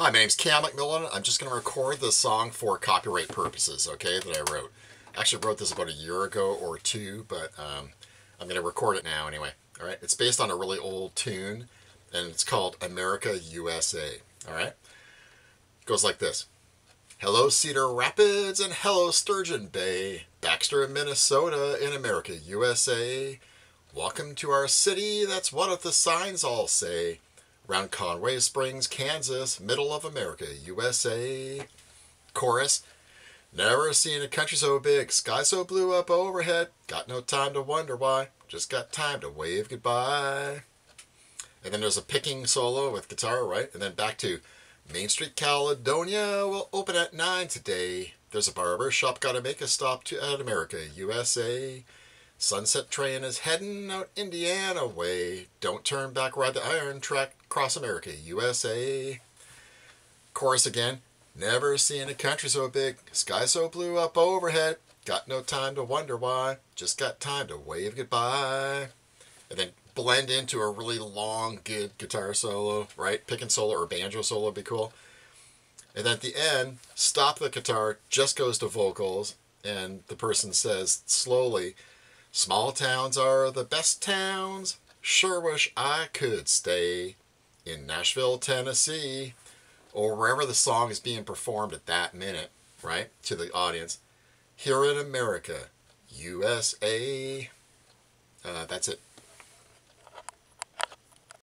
Hi, my name's Cam MacMillan. I'm just going to record this song for copyright purposes, okay, that I wrote. I actually wrote this about a year ago or two, but um, I'm going to record it now anyway. All right, it's based on a really old tune, and it's called America USA. All right, it goes like this. Hello, Cedar Rapids, and hello, Sturgeon Bay. Baxter, in Minnesota, in America, USA. Welcome to our city, that's what the signs all say. Round Conway Springs, Kansas, middle of America, USA. Chorus. Never seen a country so big, sky so blue up overhead. Got no time to wonder why, just got time to wave goodbye. And then there's a picking solo with guitar, right? And then back to Main Street, Caledonia We'll open at 9 today. There's a barber shop, gotta make a stop to at America, USA. Sunset train is heading out Indiana way. Don't turn back, ride the iron track, cross America, USA. Chorus again. Never seen a country so big, sky so blue up overhead. Got no time to wonder why, just got time to wave goodbye. And then blend into a really long, good guitar solo, right? Picking solo or banjo solo would be cool. And then at the end, stop the guitar, just goes to vocals, and the person says slowly, Small towns are the best towns. Sure wish I could stay in Nashville, Tennessee, or wherever the song is being performed at that minute, right? To the audience. Here in America, USA. Uh, that's it.